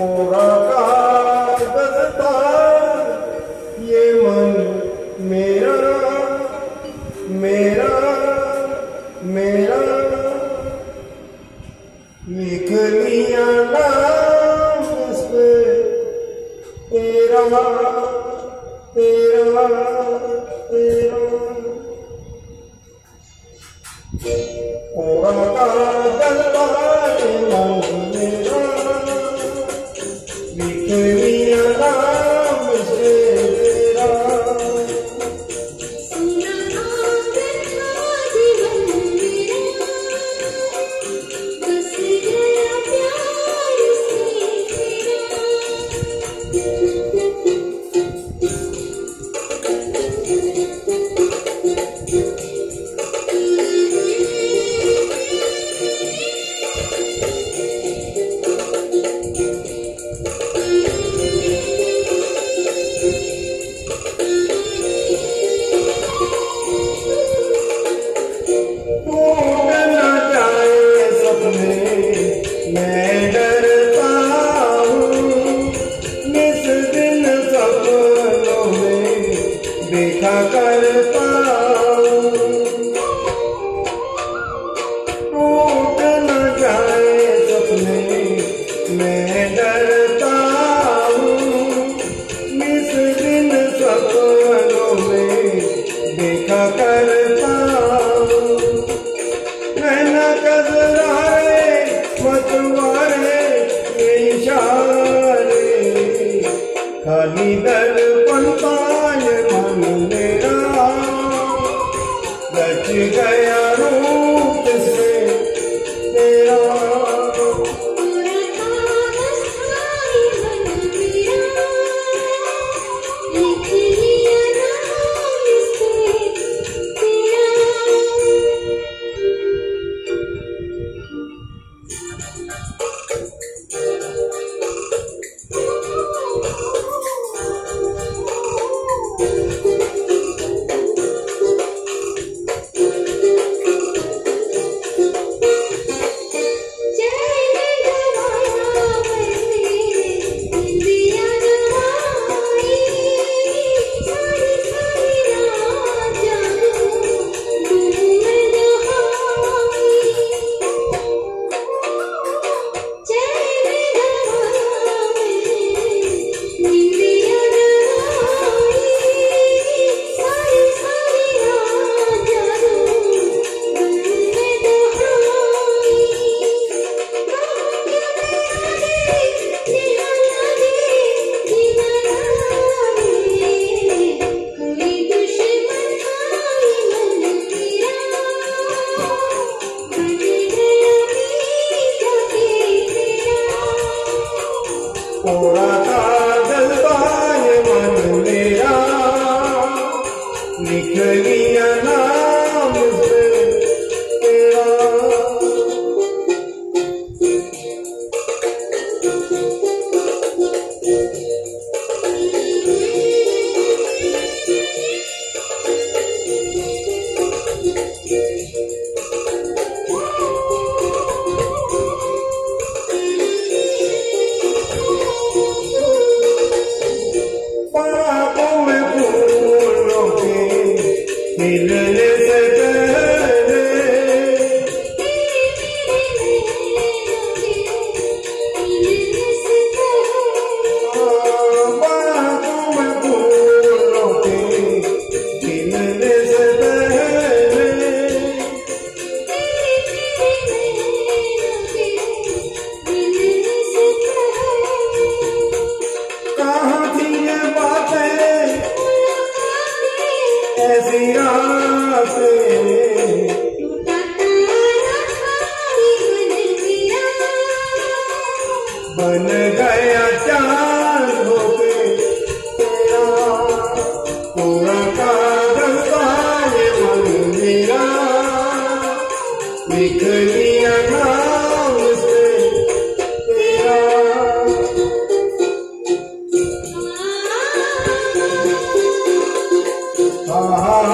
निराकार बसता ये मन मेरा मेरा मेरा। लिख लिया नाम तेरा तेरा तेरा। Yeah. मन मेरा। लिख नाम से बन गया चाँद होके तेरा। पूरा कागज़ मन मेरा। लिख Oh